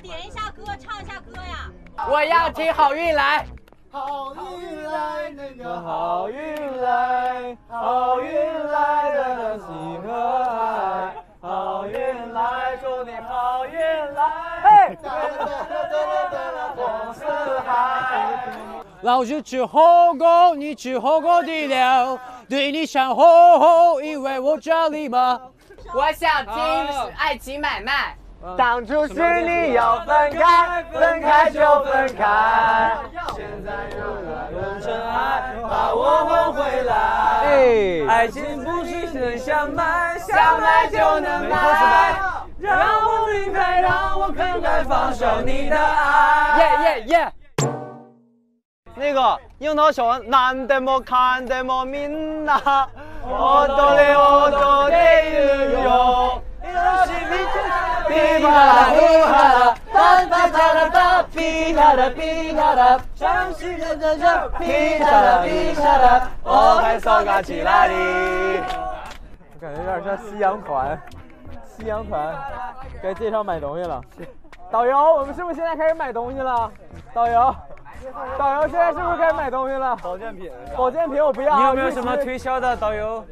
点一下歌，唱一下歌呀。我要听好运来。好运来，那个好运来，好运来的喜和爱，好运来，祝你好运来。嘿。老子吃火锅，你吃火锅底料，对你上火，因为我叫你吗？我想听爱情买卖。当初是你要分开，分开就分开。现在有人真爱，把我换回来。爱情不是能想买，想买就能买。让我离开，让我更改放手你的爱。耶耶耶！那个樱桃小丸，难得么看得么明呐，我懂的我都得有。噼啪啦噼啪啦，哒哒哒哒哒，噼啪啦噼啪啦，伤心的的的，噼啪啦噼啪啦，我还烧嘎起来哩。我感觉有点像夕阳团，夕阳团该介绍买东西了。导游，我们是不是现在开始买东西了？导游，导游，现在是不是开始买东西了？保健品，保健品我不要。你有没有什么推销的，导游？